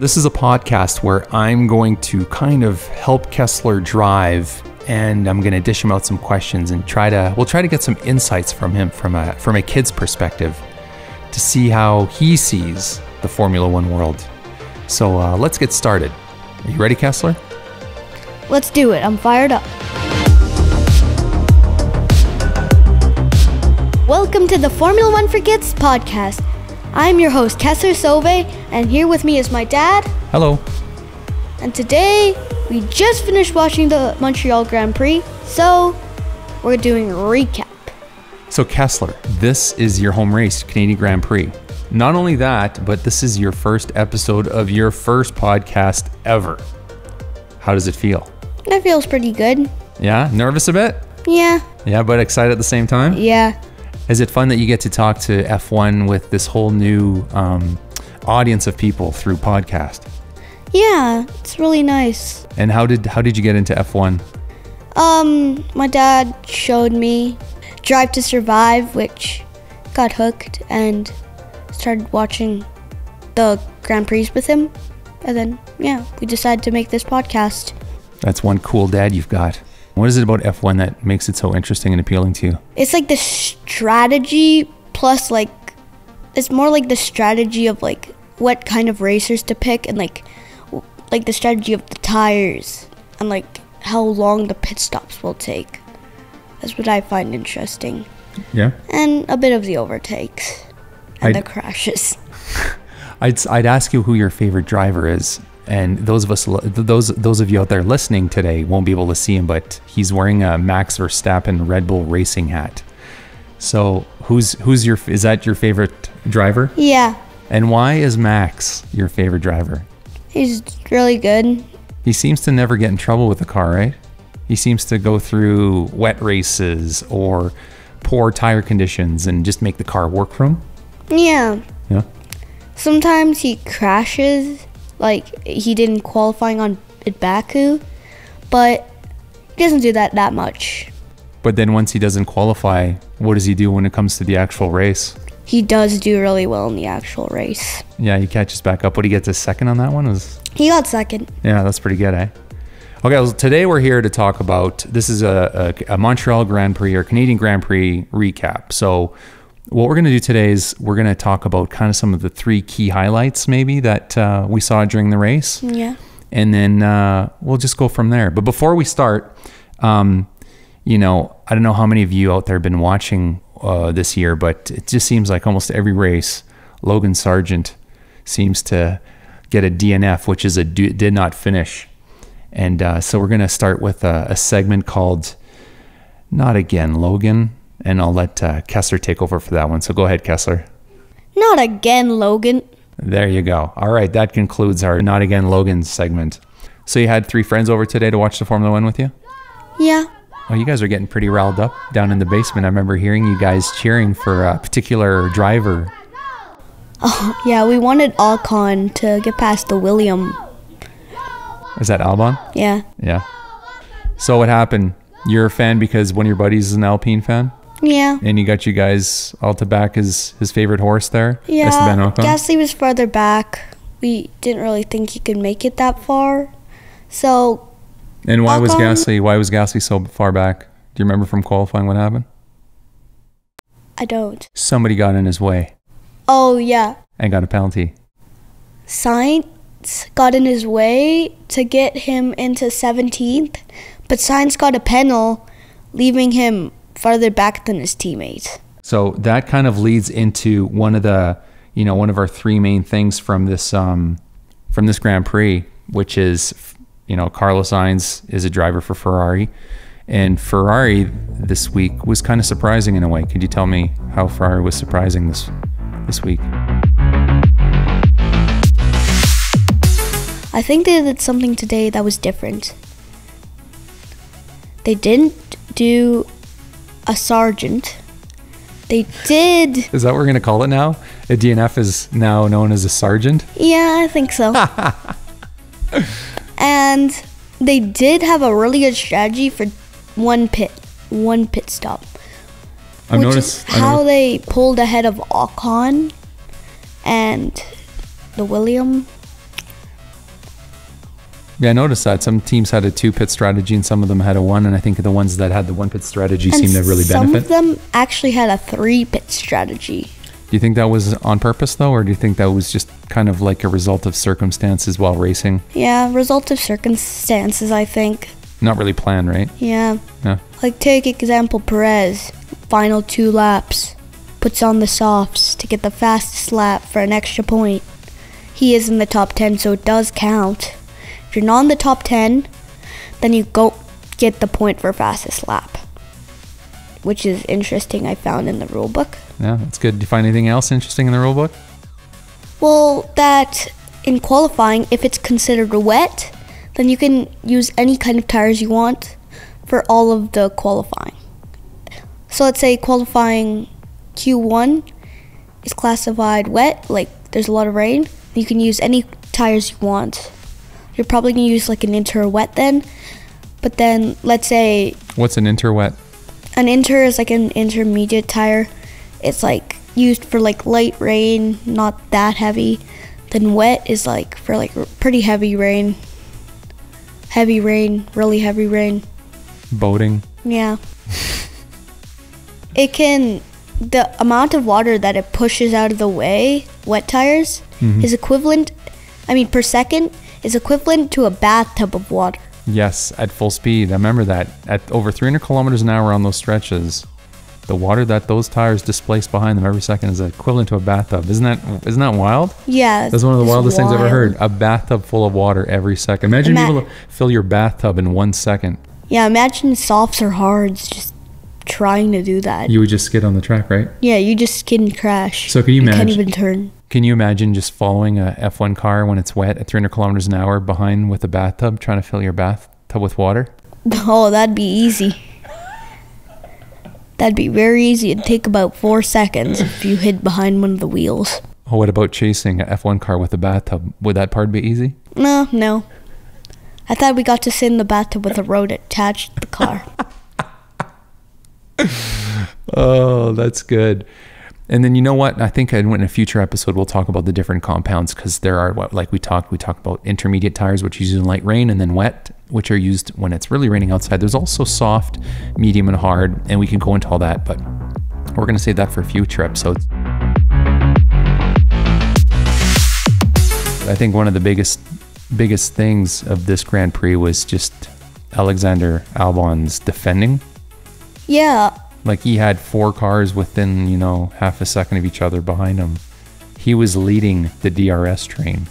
This is a podcast where I'm going to kind of help Kesler drive and I'm going to dish him out some questions and try to we'll try to get some insights from him from a from a kid's perspective to see how he sees the Formula 1 world. So, uh, let's get started. Are you ready, Kesler? Let's do it. I'm fired up. Welcome to the Formula One for Kids podcast. I'm your host, Kesler Sauvé, and here with me is my dad. Hello. And today, we just finished watching the Montreal Grand Prix, so we're doing a recap. So, Kesler, this is your home race, Canadian Grand Prix. Not only that, but this is your first episode of your first podcast ever. How does it feel? That feels pretty good. Yeah? Nervous a bit? Yeah, Yeah, but excited at the same time? yeah. Is it fun that you get to talk to F1 with this whole new um, audience of people through podcast? Yeah, it's really nice. And how did how did you get into F1? Um, my dad showed me Drive to Survive, which got hooked and started watching the Grand Prix with him. And then, yeah, we decided to make this podcast. That's one cool dad you've got. What is it about F1 that makes it so interesting and appealing to you? It's like the strategy plus, like, it's more like the strategy of, like, what kind of racers to pick and, like, like the strategy of the tires and, like, how long the pit stops will take. That's what I find interesting. Yeah. and a bit of the overtakes and I'd- the crashes. I'd, I'd ask you who your favorite driver is, and those of us, those those of you out there listening today won't be able to see him, but he's wearing a Max Verstappen Red Bull racing hat. So who's who's your is that your favorite driver? Yeah, And why is Max your favorite driver? he's really good. He seems to never get in trouble with the car, right? He seems to go through wet races or poor tire conditions and just make the car work for him. Yeah, Yeah. sometimes he crashes, like he did in qualifying on at Baku, but he doesn't do that that much. But then once he doesn't qualify, what does he do when it comes to the actual race? He does do really well in the actual race. Yeah, he catches back up. What he gets a second on that one was He got second. yeah, that's pretty good, eh? Okay, well, today we're here to talk about this is a, a, a Montreal Grand Prix or Canadian Grand Prix recap. So, what we're going to do today is we're going to talk about kind of some of the three key highlights, maybe that uh, we saw during the race, Yeah. and then uh, we'll just go from there. But before we start, um, you know, I don't know how many of you out there have been watching uh, this year, but it just seems like almost every race, Logan Sargent seems to get a DNF, which is a do, did not finish. And uh, so we're going to start with a, a segment called Not Again, Logan. And I'll let uh, Kesler take over for that one. So go ahead, Kesler. Not again, Logan. There you go. All right, that concludes our Not Again, Logan segment. So you had three friends over today to watch the Formula One with you? Yeah. Oh, you guys are getting pretty riled up down in the basement. I remember hearing you guys cheering for a particular driver. Oh, Yeah, we wanted Alcon to get past the William. Is that Albon? Yeah. Yeah. So what happened? You're a fan because one of your buddies is an Alpine fan, Yeah. and he got you guys all to back his his favorite horse there, Yeah, Esteban Ocon. Gasly was further back. We didn't really think he could make it that far. So, And why was Ocon- Gasly? Why was Gasly so far back? Do you remember from qualifying what happened? I don't. Somebody got in his way Oh, yeah. and got a penalty. Sainz got in his way to get him into 17th, but Sainz got a penalty, leaving him farther back than his teammate. So that kind of leads into one of the, you know, one of our three main things from this um, from this Grand Prix, which is, you know, Carlos Sainz is a driver for Ferrari, and Ferrari this week was kind of surprising in a way. Could you tell me how Ferrari was surprising this this week? I think they did something today that was different. They didn't do a sergeant. They did. Is that what we're gonna call it now? A DNF is now known as a sergeant. Yeah, I think so. and they did have a really good strategy for one pit, one pit stop. I've which noticed. is how they pulled ahead of Ocon and the William. Yeah, I noticed that some teams had a two pit strategy and some of them had a one, and I think the ones that had the one pit strategy And seemed to really some benefit. of them actually had a three pit strategy. Do you think that was on purpose though, or do you think that was just kind of like a result of circumstances while racing? Yeah, result of circumstances, I think. Not really planned, right? Yeah. Yeah. Like, take example Perez, final two laps, puts on the softs to get the fastest lap for an extra point. He is in the top 10, so it does count. If you're not in the top 10, then you go get the point for fastest lap. Which is interesting, I found in the rule book. Yeah, that's good. Do you find anything else interesting in the rule book? Well, that in qualifying, if it's considered wet, then you can use any kind of tires you want for all of the qualifying. So let's say qualifying Q1 is classified wet, like there's a lot of rain. You can use any tires you want. You're probably gonna use like an inter wet then, but then let's say What's an interwet? an inter is like an intermediate tire. It's like used for like light rain, not that heavy. Then wet is like for like pretty heavy rain. Heavy rain, really heavy rain. Boating. Yeah. it can the amount of water that it pushes out of the way, wet tires, mm-hmm. is equivalent I mean per second is equivalent to a bathtub of water. Yes, at full speed. I remember that. At over 300 kilometers an hour on those stretches, the water that those tires displace behind them every second is equivalent to a bathtub. Isn't that isn't that wild? Yeah. That's one of the wildest things I've ever heard. A bathtub full of water every second. Imagine Ima- being able to fill your bathtub in one second. Yeah, imagine softs or hards just trying to do that. You would just skid on the track, right? Yeah, you just skid and crash. So can you can't imagine- even turn. Can you imagine just following a F1 car when it's wet at 300 kilometers an hour behind with a bathtub, trying to fill your bathtub with water? Oh, that'd be easy. That'd be very easy. It'd take about four seconds if you hid behind one of the wheels. Oh, what about chasing a F1 car with a bathtub? Would that part be easy? No, no. I thought we got to sit in the bathtub with a road attached to the car. Oh, that's good. And then you know what? I think in a future episode we'll talk about the different compounds because there are what like we talked we talked about intermediate tires which used in light rain and then wet which are used when it's really raining outside. There's also soft, medium, and hard, and we can go into all that, but we're gonna save that for future episodes. I think one of the biggest biggest things of this Grand Prix was just Alexander Albon's defending. yeah, Like he had four cars within, you know, half a second of each other behind him. He was leading the DRS train.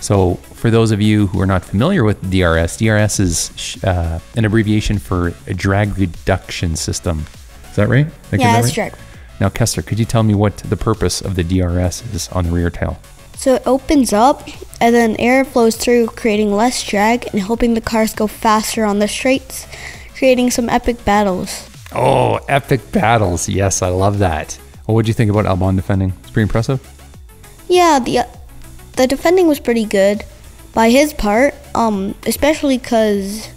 So, for those of you who are not familiar with DRS, DRS is uh, an abbreviation for a drag reduction system. Is that right? Yeah, that that's right? Now, Kesler, could you tell me what the purpose of the DRS is on the rear tail? So it opens up, and then air flows through, creating less drag and helping the cars go faster on the straights, creating some epic battles. Oh, epic battles. Yes, I love that. Well, what do you think about Albon defending? It's pretty impressive. Yeah, the the defending was pretty good by his part, um, especially because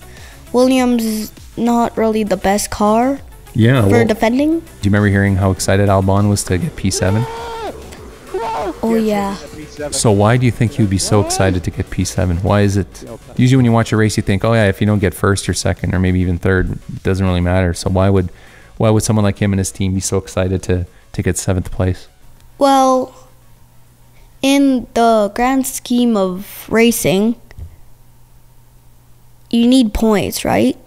Williams is not really the best car Yeah. for defending. do you remember hearing how excited Albon was to get P7? Oh yeah, So why do you think would be so excited to get P7? Why is it? Usually when you watch a race, you think, oh yeah, if you don't get first or second or maybe even third, it doesn't really matter. So why would, why would someone like him and his team be so excited to to get seventh place? well, in the grand scheme of racing, you need points, right?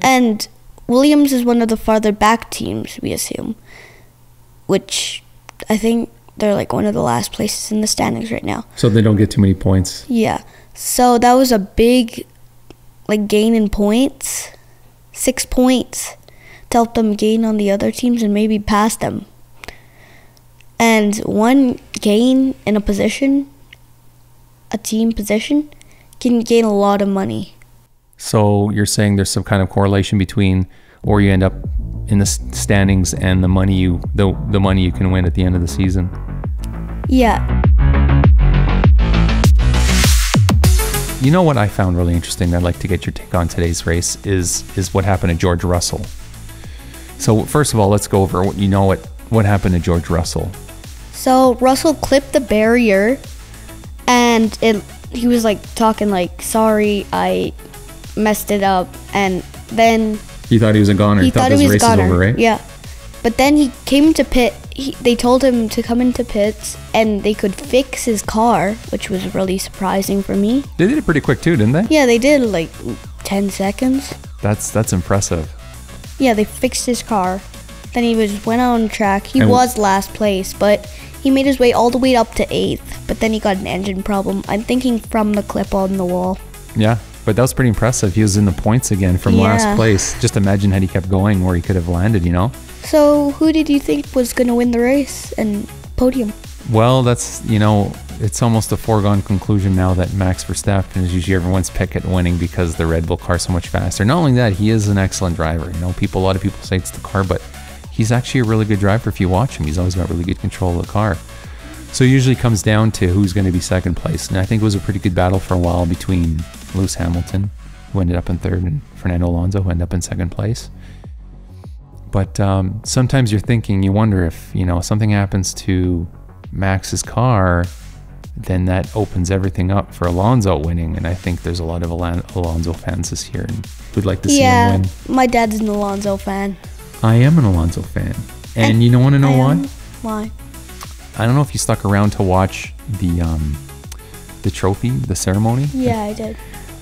And Williams is one of the farther back teams, we assume, which I think they're like one of the last places in the standings right now. So they don't get too many points. Yeah. So that was a big like gain in points. Six points to help them gain on the other teams and maybe pass them. And one gain in a position, a team position, can gain a lot of money. So you're saying there's some kind of correlation between where you end up in the standings and the money you the the money you can win at the end of the season. Yeah. You know what I found really interesting? I'd like to get your take on today's race is is what happened to George Russell. So first of all, let's go over what you know what what happened to George Russell. So Russell clipped the barrier and it he was like talking like, "Sorry, I messed it up," and then He thought he was a goner. he thought, his he was race goner. is over, right? Yeah, but then he came to pit. He, they told him to come into pits, and they could fix his car, which was really surprising for me. They did it pretty quick too, didn't they? Yeah, they did like ten seconds. That's that's impressive. Yeah, they fixed his car. Then he was went on track. He And- was last place, but he made his way all the way up to eighth. But then he got an engine problem. I'm thinking from the clip on the wall. Yeah, but that was pretty impressive. He was in the points again from last place. Just imagine had he kept going where he could have landed, you know? So who did you think was gonna win the race and podium? Well, that's, you know, it's almost a foregone conclusion now that Max Verstappen is usually everyone's pick at winning because the Red Bull car is so much faster. Not only that, he is an excellent driver. You know, people, a lot of people say it's the car, but he's actually a really good driver if you watch him. He's always got really good control of the car. So it usually comes down to who's going to be second place. And I think it was a pretty good battle for a while between Lewis Hamilton, who ended up in third, and Fernando Alonso, who ended up in second place. But um, sometimes you're thinking, you wonder if, you know, something happens to Max's car, then that opens everything up for Alonso winning. And I think there's a lot of Alon- Alonso fans this year and who'd like to see yeah, him win. Yeah, my dad's an Alonso fan. I am an Alonso fan. And, And you know, want to know I why? Why? I don't know if you stuck around to watch the um, the trophy, the ceremony. Yeah, I did.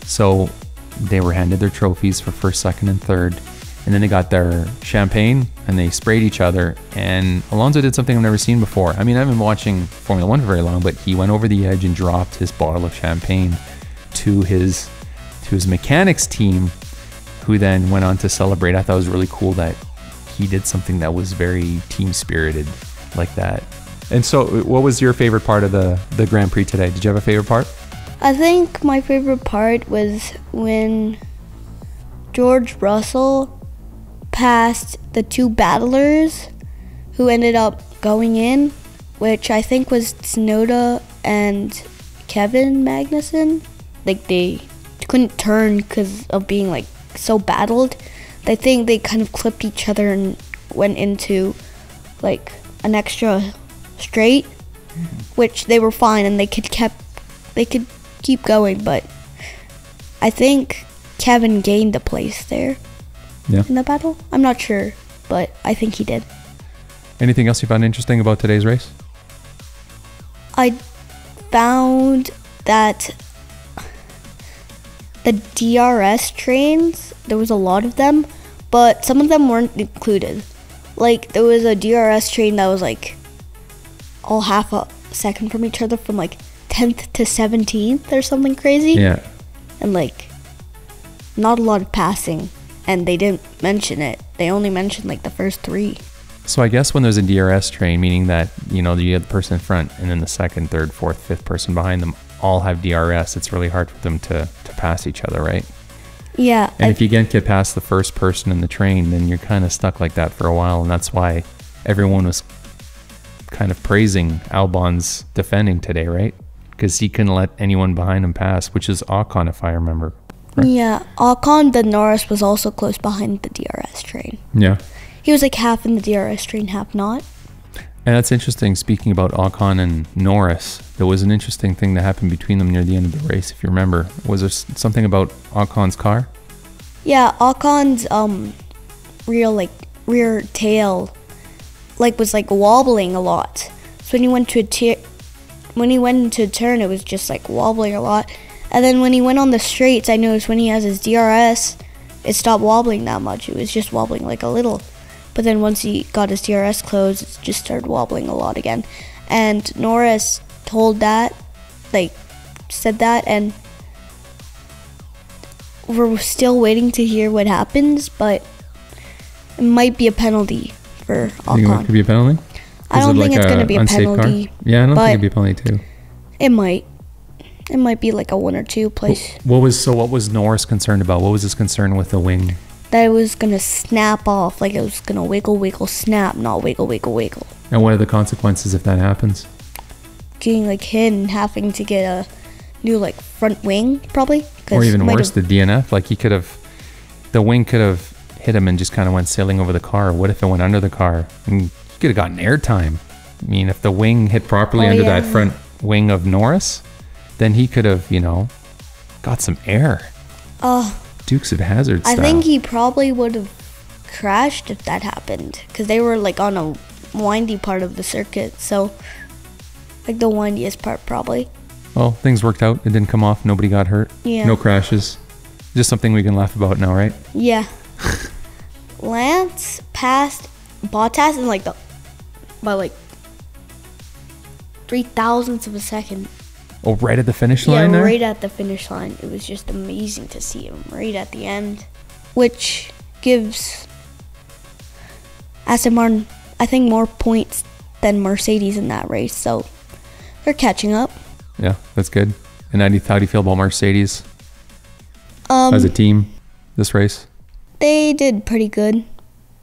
So they were handed their trophies for first, second, and third, and then they got their champagne and they sprayed each other. And Alonso did something I've never seen before. I mean, I've been watching Formula One for very long, but he went over the edge and dropped his bottle of champagne to his to his mechanics team, who then went on to celebrate. I thought it was really cool that he did something that was very team spirited like that. And so, what was your favorite part of the the Grand Prix today? Did you have a favorite part? I think my favorite part was when George Russell passed the two battlers who ended up going in, which I think was Tsunoda and Kevin Magnussen. Like they couldn't turn because of being like so battled. I think they kind of clipped each other and went into like an extra straight, which they were fine and they could kept they could keep going, but I think Kevin gained a place there Yeah. in the battle. I'm not sure, but I think he did. Anything else you found interesting about today's race? I found that the DRS trains, there was a lot of them, but some of them weren't included. Like there was a DRS train that was like all half a second from each other from like 10th to 17th or something crazy. Yeah. and like not a lot of passing and they didn't mention it they only mentioned like the first three So I guess when there's a DRS train, meaning that you know you have the person in front and then the second, third, fourth, fifth person behind them all have DRS, it's really hard for them to to pass each other, right? yeah And I- if you can't get past the first person in the train, then you're kind of stuck like that for a while, and that's why everyone was kind of praising Albon's defending today, right? Because he couldn't let anyone behind him pass, which is Ocon, if I remember. Right. yeah Ocon the Norris was also close behind the DRS train Yeah. he was like half in the DRS train half not And that's interesting. Speaking about Ocon and Norris, there was an interesting thing that happened between them near the end of the race. If you remember, was there something about Ocon's car? yeah Ocon's um rear like rear tail like was like wobbling a lot. So when he went to a tier when he went into a turn it was just like wobbling a lot. And then when he went on the straights i noticed when he has his drs it stopped wobbling that much. It was just wobbling like a little. But then once he got his drs closed it just started wobbling a lot again. And norris told that like said that and we're still waiting to hear what happens but it might be a penalty for Think it could be a penalty? I don't it think like it's gonna be a unsafe car? penalty, Yeah, I don't think it'd be a penalty too. It might. It might be like a one or two place What was so? What was Norris concerned about? What was his concern with the wing? that it was gonna snap off, like it was gonna wiggle, wiggle, snap, not wiggle, wiggle, wiggle. And what are the consequences if that happens? Getting like hit and having to get a new like front wing probably. Or even worse, have- the DNF. Like he could have, the wing could have hit him and just kind of went sailing over the car. What if it went under the car? And he could have gotten airtime. I mean, if the wing hit properly Oh, under yeah. that front wing of Norris, then he could have, you know, got some air. Oh, Dukes of Hazzard I think he probably would have crashed if that happened because they were like on a windy part of the circuit. So, like the windiest part, probably. well, things worked out. It didn't come off. Nobody got hurt. Yeah. No crashes. Just something we can laugh about now, right? Yeah. Lance passed Bottas in like the by like three thousandths of a second. Oh, right at the finish Yeah, line there. right at the finish line. It was just amazing to see him right at the end, which gives Aston Martin, I think, more points than Mercedes in that race. So they're catching up. Yeah, that's good. And how do you, how do you feel about Mercedes Um, as a team this race? They did pretty good.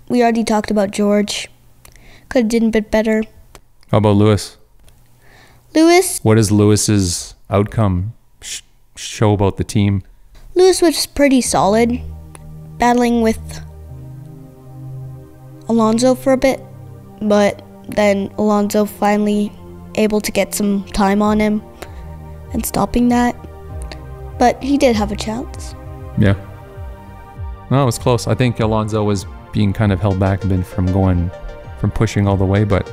We already talked about George. Could have done a bit better. How about Lewis? Lewis, What does Lewis's outcome sh- show about the team? Lewis was pretty solid, battling with Alonso for a bit, but then Alonso finally able to get some time on him and stopping that. But he did have a chance. Yeah. No, it was close. I think Alonso was being kind of held back a bit from going, from pushing all the way, but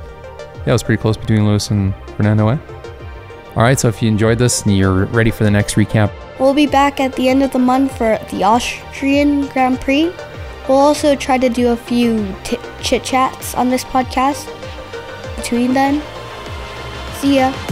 yeah, it was pretty close between Lewis and Fernando. Eh? All right, so if you enjoyed this and you're ready for the next recap, We'll be back at the end of the month for the Austrian Grand Prix. We'll also try to do a few chit chats on this podcast between then. See ya.